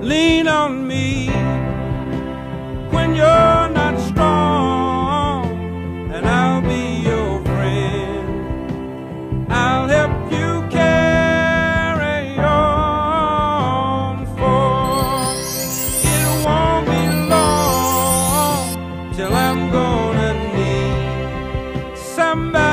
lean on me when you're not strong, and I'll be your friend. I'll help you carry on, for it won't be long till I'm gonna need somebody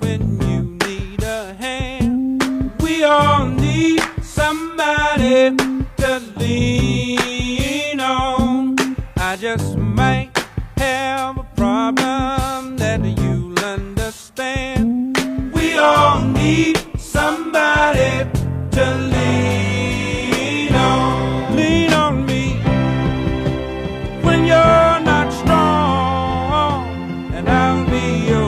when you need a hand. We all need somebody to lean on. I just might have a problem that you'll understand. We all need somebody to lean on. Lean on me when you're not strong, and I'll be your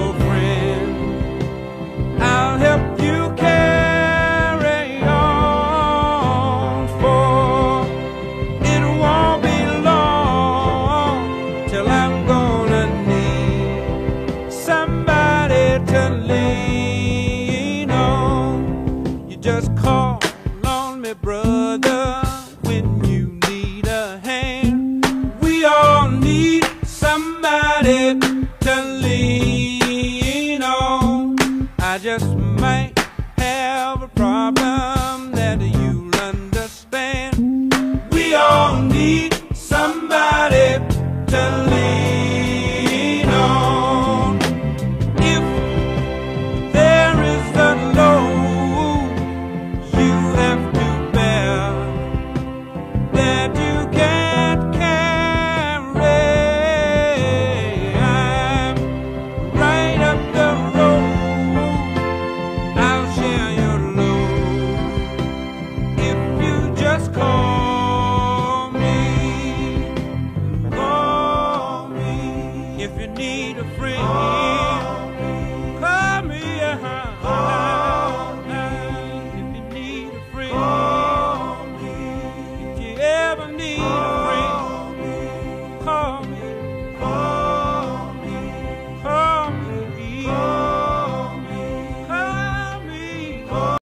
brother when you need a hand. We all need somebody to lean on. I just might have a problem. Call me, call me. If you need a friend, if you ever need.